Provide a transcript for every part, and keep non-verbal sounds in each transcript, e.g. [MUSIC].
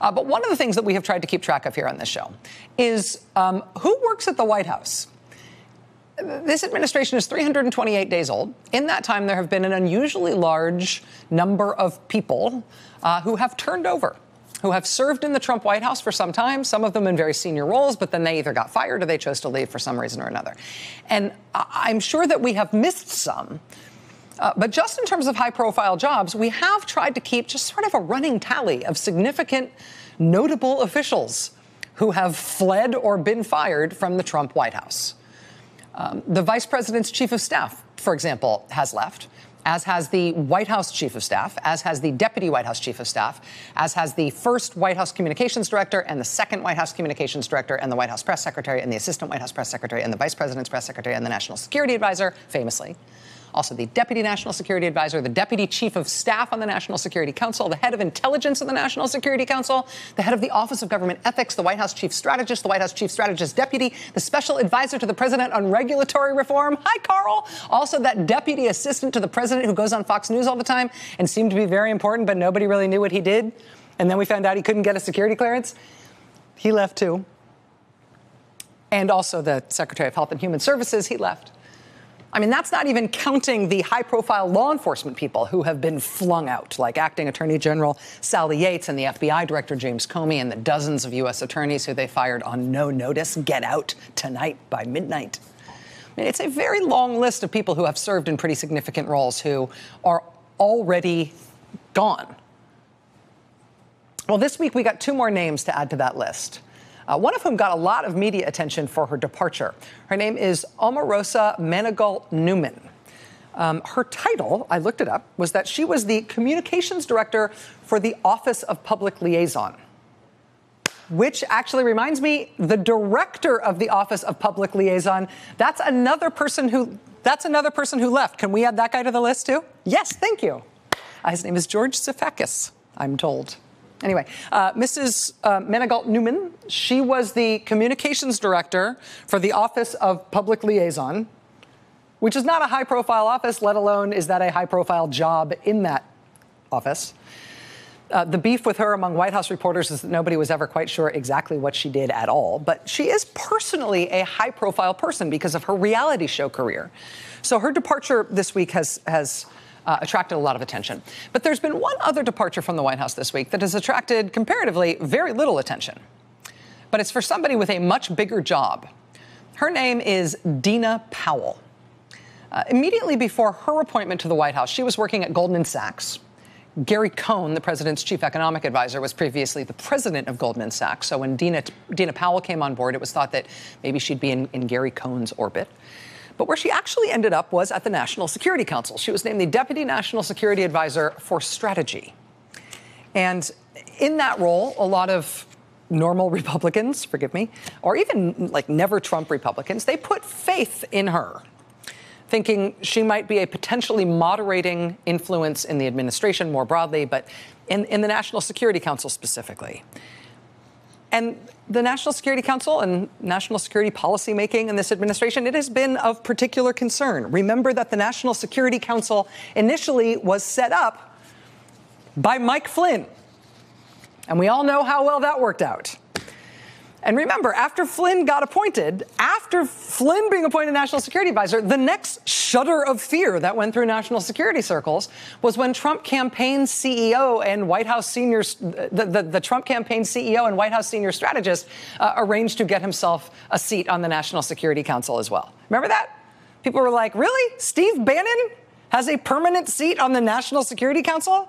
Uh, but one of the things that we have tried to keep track of here on this show is um, who works at the White House? This administration is 328 days old. In that time, there have been an unusually large number of people uh, who have turned over who have served in the Trump White House for some time, some of them in very senior roles, but then they either got fired or they chose to leave for some reason or another. And I'm sure that we have missed some. Uh, but just in terms of high profile jobs, we have tried to keep just sort of a running tally of significant, notable officials who have fled or been fired from the Trump White House. Um, the vice president's chief of staff, for example, has left as has the White House chief of staff, as has the deputy White House chief of staff, as has the first White House communications director and the second White House communications director and the White House press secretary and the assistant White House press secretary and the vice president's press secretary and the national security advisor, famously also the Deputy National Security Advisor, the Deputy Chief of Staff on the National Security Council, the Head of Intelligence of the National Security Council, the Head of the Office of Government Ethics, the White House Chief Strategist, the White House Chief Strategist Deputy, the Special Advisor to the President on Regulatory Reform. Hi, Carl. Also, that Deputy Assistant to the President who goes on Fox News all the time and seemed to be very important, but nobody really knew what he did. And then we found out he couldn't get a security clearance. He left too. And also the Secretary of Health and Human Services, he left. I mean, that's not even counting the high profile law enforcement people who have been flung out, like Acting Attorney General Sally Yates and the FBI Director James Comey and the dozens of U.S. attorneys who they fired on no notice get out tonight by midnight. I mean, it's a very long list of people who have served in pretty significant roles who are already gone. Well, this week we got two more names to add to that list uh, one of whom got a lot of media attention for her departure. Her name is Omarosa Manigault Newman. Um, her title, I looked it up, was that she was the communications director for the Office of Public Liaison. Which actually reminds me, the director of the Office of Public Liaison, that's another person who that's another person who left. Can we add that guy to the list too? Yes, thank you. Uh, his name is George Sifakis, I'm told. Anyway, uh, Mrs. Uh, Newman, she was the communications director for the Office of Public Liaison, which is not a high profile office, let alone is that a high profile job in that office. Uh, the beef with her among White House reporters is that nobody was ever quite sure exactly what she did at all. But she is personally a high profile person because of her reality show career. So her departure this week has, has uh, attracted a lot of attention. But there's been one other departure from the White House this week that has attracted comparatively very little attention. But it's for somebody with a much bigger job. Her name is Dina Powell. Uh, immediately before her appointment to the White House, she was working at Goldman Sachs. Gary Cohn, the president's chief economic advisor, was previously the president of Goldman Sachs. So when Dina, Dina Powell came on board, it was thought that maybe she'd be in, in Gary Cohn's orbit. But where she actually ended up was at the National Security Council. She was named the Deputy National Security Advisor for Strategy. And in that role, a lot of normal [LAUGHS] Republicans, forgive me, or even like never Trump Republicans, they put faith in her, thinking she might be a potentially moderating influence in the administration more broadly, but in, in the National Security Council specifically. And the National Security Council and national security policy making in this administration, it has been of particular concern. Remember that the National Security Council initially was set up by Mike Flynn. And we all know how well that worked out. And remember, after Flynn got appointed, after Flynn being appointed National Security Advisor, the next shudder of fear that went through national security circles was when Trump campaign CEO and White House senior, the, the, the Trump campaign CEO and White House senior strategist uh, arranged to get himself a seat on the National Security Council as well. Remember that? People were like, really? Steve Bannon has a permanent seat on the National Security Council?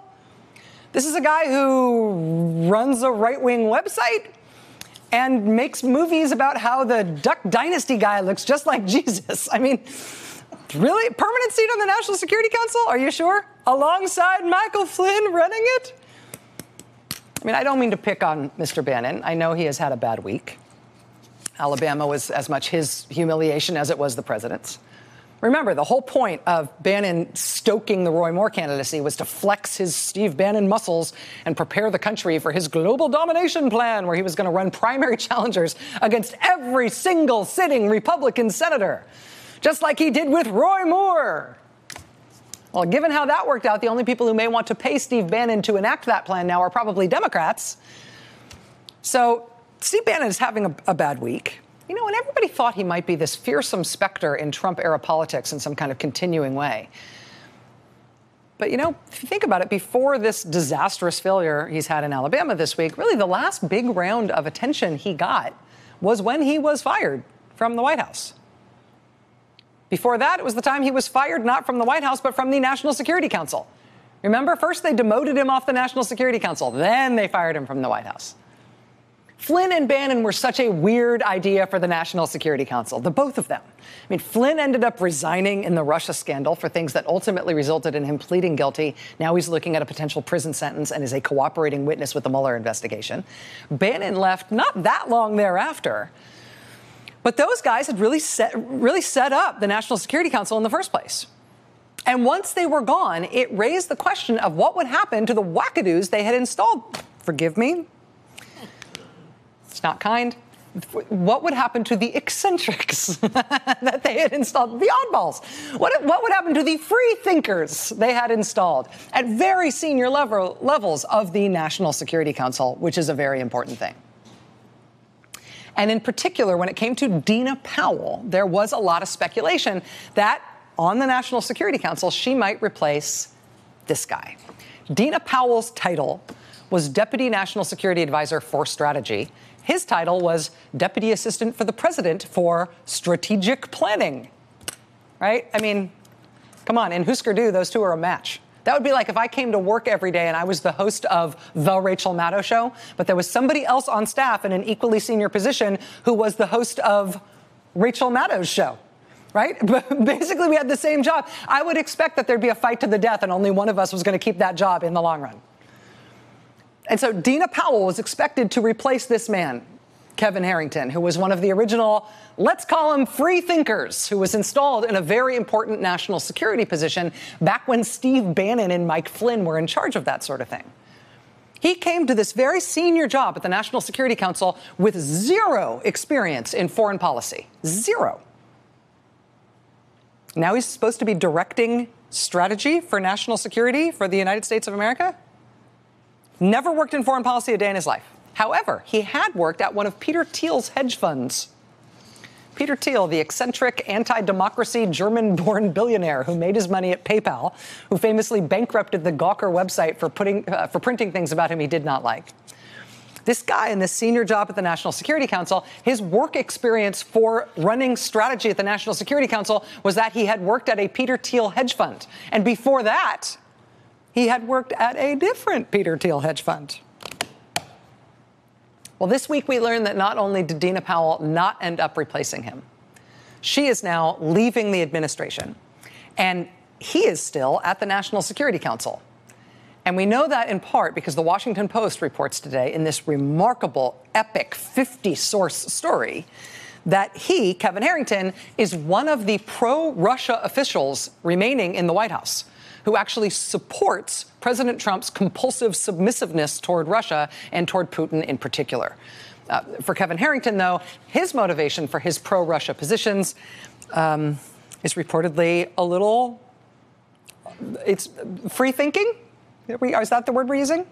This is a guy who runs a right wing website and makes movies about how the Duck Dynasty guy looks just like [LAUGHS] Jesus. I mean, really? Permanent seat on the National Security Council? Are you sure? Alongside Michael Flynn running it? I mean, I don't mean to pick on Mr. Bannon. I know he has had a bad week. Alabama was as much his humiliation as it was the president's. Remember, the whole point of Bannon stoking the Roy Moore candidacy was to flex his Steve Bannon muscles and prepare the country for his global domination plan, where he was going to run primary [LAUGHS] challengers against every single sitting Republican senator, just like he did with Roy Moore. Well, given how that worked out, the only people who may want to pay Steve Bannon to enact that plan now are probably Democrats. So Steve Bannon is having a, a bad week. You know, and everybody thought he might be this fearsome specter in Trump era politics in some kind of continuing way. But you know, if you think about it, before this disastrous failure he's had in Alabama this week, really the last big round of attention he got was when he was fired from the White House. Before that, it was the time he was fired not from the White House, but from the National Security Council. Remember, first they demoted him off the National Security Council, then they fired him from the White House. Flynn and Bannon were such a weird idea for the National Security Council, the both of them. I mean, Flynn ended up resigning in the Russia scandal for things that ultimately resulted in him pleading guilty. Now he's looking at a potential prison sentence and is a cooperating witness with the Mueller investigation. Bannon left not that long thereafter. But those guys had really set, really set up the National Security Council in the first place. And once they were gone, it raised the question of what would happen to the wackadoos they had installed. Forgive me, not kind. What would happen to the eccentrics [LAUGHS] that they had installed, the oddballs? What, what would happen to the free thinkers they had installed at very senior level, levels of the National Security Council, which is a very important thing? And in particular, when it came to Dina Powell, there was a lot of speculation that on the National Security Council, she might replace this guy. Dina Powell's title was Deputy National Security Advisor for Strategy. His title was Deputy Assistant for the President for Strategic Planning. Right? I mean, come on, in Husker Du, those two are a match. That would be like if I came to work every day and I was the host of The Rachel Maddow Show, but there was somebody else on staff in an equally senior position who was the host of Rachel Maddow's show. Right? But [LAUGHS] basically, we had the same job. I would expect that there'd be a fight to the death, and only one of us was going to keep that job in the long run. And so Dina Powell was expected to replace this man, Kevin Harrington, who was one of the original, let's call him free thinkers, who was installed in a very important national security position back when Steve Bannon and Mike Flynn were in charge of that sort of thing. He came to this very senior job at the National Security Council with zero experience in foreign policy. Zero. Now he's supposed to be directing strategy for national security for the United States of America? Never worked in foreign policy a day in his life. However, he had worked at one of Peter Thiel's hedge funds. Peter Thiel, the eccentric anti democracy German born [LAUGHS] billionaire who made his money at PayPal, who famously bankrupted the Gawker website for, putting, uh, for printing things about him he did not like. This guy in this senior job at the National Security Council, his work experience for running strategy at the National Security Council was that he had worked at a Peter Thiel hedge fund. And before that, he had worked at a different Peter Thiel hedge fund. Well, this week we learned that not only did Dina Powell not end up replacing him, she is now leaving the administration. And he is still at the National Security Council. And we know that in part because the Washington Post reports today in this remarkable, epic 50 source story that he, Kevin Harrington, is one of the pro Russia officials remaining in the White House who actually supports President Trump's compulsive submissiveness toward Russia and toward Putin in particular. Uh, for Kevin Harrington, though, his motivation for his pro Russia positions um, is reportedly a little. It's free thinking? Is that the word we're using?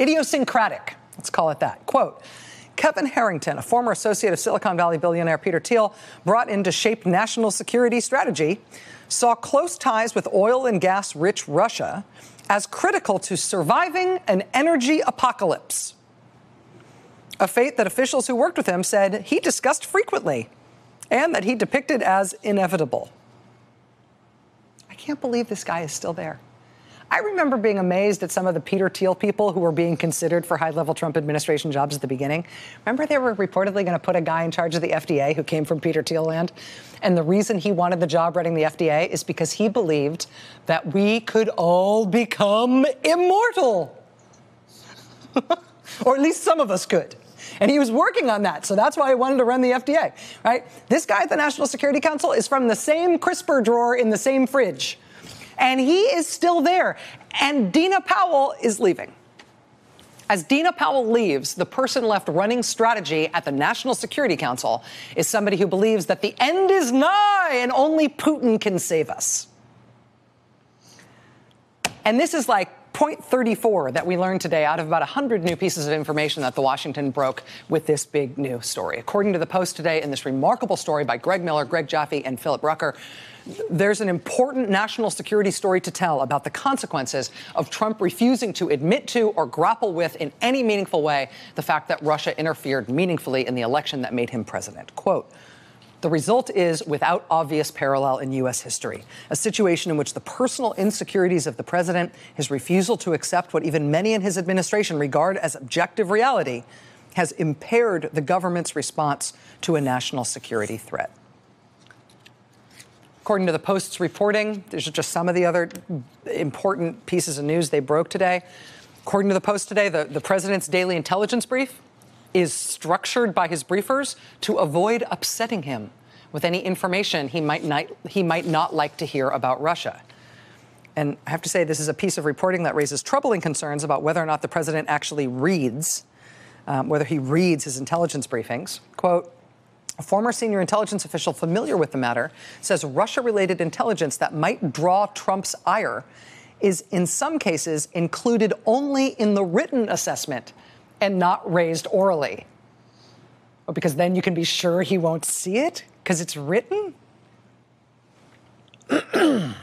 Idiosyncratic. Let's call it that. Quote. Kevin Harrington, a former associate of Silicon Valley billionaire Peter Thiel, brought in to shape national security strategy saw close ties with oil and gas rich Russia as critical to surviving an energy apocalypse. A fate that officials who worked with him said he discussed frequently and that he depicted as inevitable. I can't believe this guy is still there. I remember being amazed at some of the Peter Thiel people who were being considered for high level Trump administration jobs at the beginning. Remember, they were reportedly going to put a guy in charge of the FDA who came from Peter Thiel land? And the reason he wanted the job running the FDA is because he believed that we could all become immortal. [LAUGHS] or at least some of us could. And he was working on that. So that's why he wanted to run the FDA, right? This guy at the National Security Council is from the same crisper drawer in the same fridge and he is still there. And Dina Powell is leaving. As Dina Powell leaves, the person left running strategy at the National Security Council is somebody who believes that the end is nigh and only Putin can save us. And this is like point 34 that we learned today out of about 100 new pieces of information that the Washington broke with this big new story. According to the Post today, in this remarkable story by Greg Miller, Greg Jaffe, and Philip Rucker, there's an important national security story to tell about the consequences of Trump refusing to admit to or grapple with in any meaningful way the fact that Russia interfered meaningfully in the election that made him president. Quote, the result is without obvious parallel in U.S. history, a situation in which the personal insecurities of the president, his refusal to accept what even many in his administration regard as objective reality, has impaired the government's response to a national security threat. According to the Post's reporting, these are just some of the other important pieces of news they broke today. According to the Post today, the, the president's daily intelligence brief is structured by his briefers to avoid upsetting him with any information he might not, he might not like to hear about Russia. And I have to say, this is a piece of reporting that raises troubling concerns about whether or not the president actually reads, um, whether he reads his intelligence briefings. Quote, a former senior intelligence official familiar with the matter says Russia related intelligence that might draw Trump's ire is, in some cases, included only in the written assessment and not raised orally. Because then you can be sure he won't see it because it's written? [CLEARS THROAT]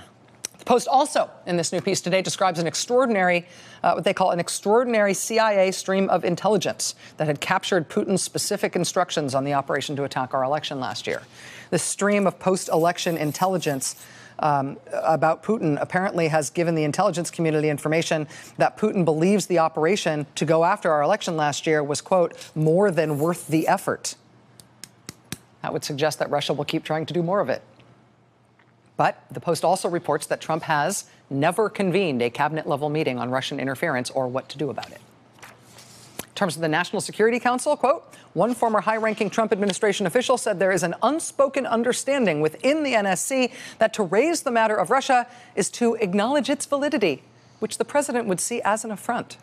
The Post also, in this new piece today, describes an extraordinary, uh, what they call an extraordinary CIA stream of intelligence that had captured Putin's specific instructions on the operation to attack our election last year. This stream of post election intelligence um, about Putin apparently has given the intelligence community information that Putin believes the operation to go after our election last year was, quote, more than worth the effort. That would suggest that Russia will keep trying to do more of it. But the Post also reports that Trump has never convened a cabinet level meeting on Russian interference or what to do about it. In terms of the National Security Council, quote, one former high ranking Trump administration official said there is an unspoken understanding within the NSC that to raise the matter of Russia is to acknowledge its validity, which the president would see as an affront.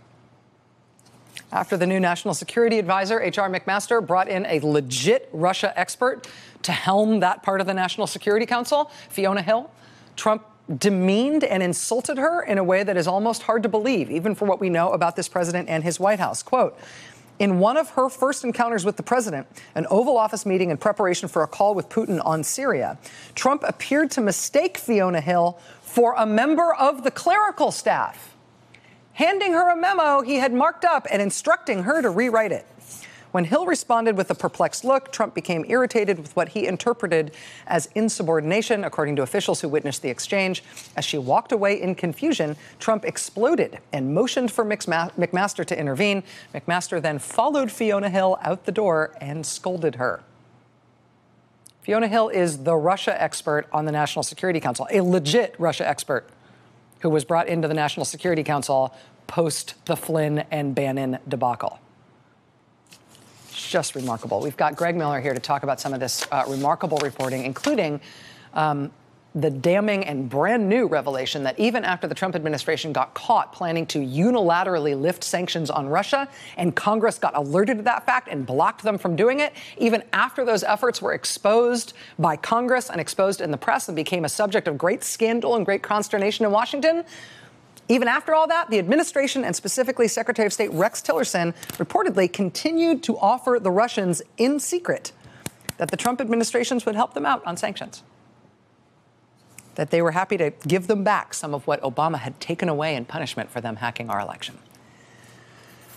After the new national security advisor, H.R. McMaster, brought in a legit Russia expert to helm that part of the National Security Council, Fiona Hill, Trump demeaned and insulted her in a way that is almost hard to believe, even for what we know about this president and his White House. Quote, in one of her first encounters with the president, an Oval Office meeting in preparation for a call with Putin on Syria, Trump appeared to mistake Fiona Hill for a member of the clerical staff, handing her a memo he had marked up and instructing her to rewrite it. When Hill responded with a perplexed look, Trump became irritated with what he interpreted as insubordination, according to officials who witnessed the exchange. As she walked away in confusion, Trump exploded and motioned for McMaster to intervene. McMaster then followed Fiona Hill out the door and scolded her. Fiona Hill is the Russia expert on the National Security Council, a legit Russia expert who was brought into the National Security Council post the Flynn and Bannon debacle just remarkable. We've got Greg Miller here to talk about some of this uh, remarkable reporting, including um, the damning and brand new revelation that even after the Trump administration got caught planning to unilaterally lift sanctions on Russia, and Congress got alerted to that fact and blocked them from doing it, even after those efforts were exposed by Congress and exposed in the press and became a subject of great scandal and great consternation in Washington, even after all that, the administration and specifically Secretary of State Rex Tillerson reportedly continued to offer the Russians in secret that the Trump administrations would help them out on sanctions. That they were happy to give them back some of what Obama had taken away in punishment for them hacking our election.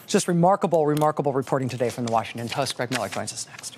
Just remarkable, remarkable reporting today from the Washington Post. Greg Miller joins us next.